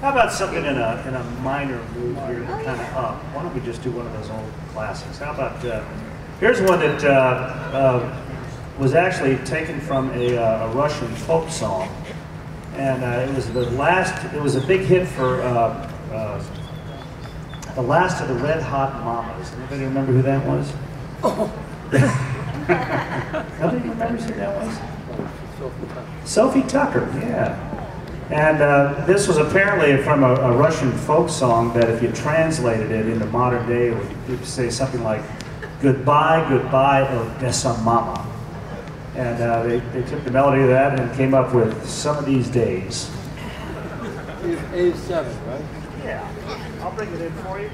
How about something in a, in a minor move here, kind of up? Why don't we just do one of those old classics? How about, uh, here's one that uh, uh, was actually taken from a, uh, a Russian folk song. And uh, it was the last, it was a big hit for uh, uh, the last of the Red Hot Mamas. Anybody remember who that was? Oh. Nobody remembers who that was? Sophie Tucker, yeah. And uh, this was apparently from a, a, Russian folk song that if you translated it into modern day, it would, say something like, Goodbye, goodbye, Odessa Mama. And uh, they, they took the melody of that and came up with Some of These Days. It's 87, right? Yeah. I'll bring it in for you.